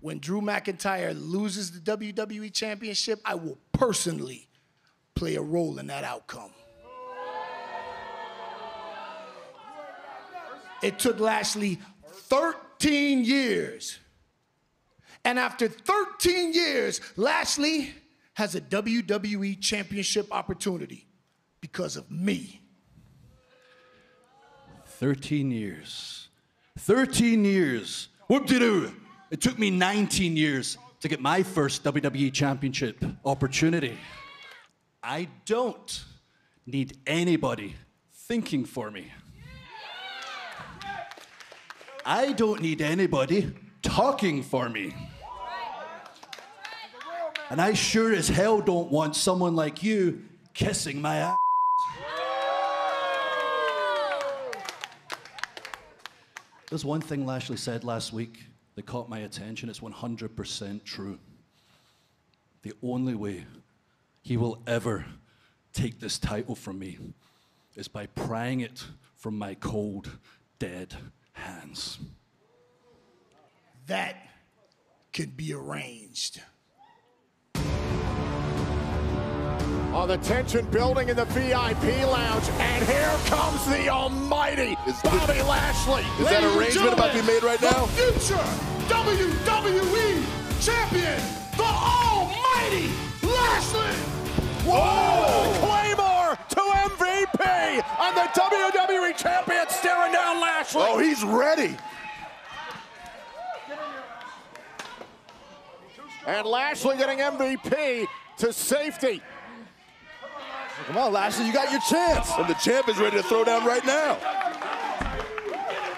when Drew McIntyre loses the WWE Championship, I will personally play a role in that outcome. It took Lashley 13 years. And after 13 years, Lashley has a WWE Championship opportunity because of me. 13 years. 13 years. Whoop de doo. It took me 19 years to get my first WWE Championship opportunity. I don't need anybody thinking for me. I don't need anybody talking for me. And I sure as hell don't want someone like you kissing my ass. There's one thing Lashley said last week that caught my attention. It's 100% true. The only way he will ever take this title from me is by prying it from my cold, dead hands. That can be arranged. Oh, the tension building in the VIP lounge, and here comes the almighty Is- Bobby Lashley. Is that arrangement about to be made right now? The future WWE champion, the almighty Lashley. Whoa! Claymore to MVP, and the WWE champion staring down Lashley. Oh, he's ready. And Lashley getting MVP to safety. Come on, Lashley, you got your chance. And the champ is ready to throw down right now.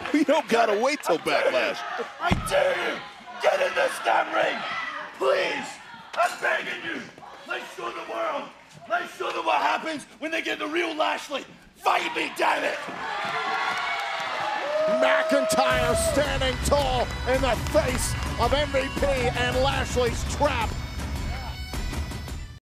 You don't gotta wait till backlash. I dare you! Get in this damn ring! Please! I'm begging you! Let's show the world! Let's show them what happens when they get the real Lashley! Fight me, damn it! McIntyre standing tall in the face of MVP and Lashley's trap.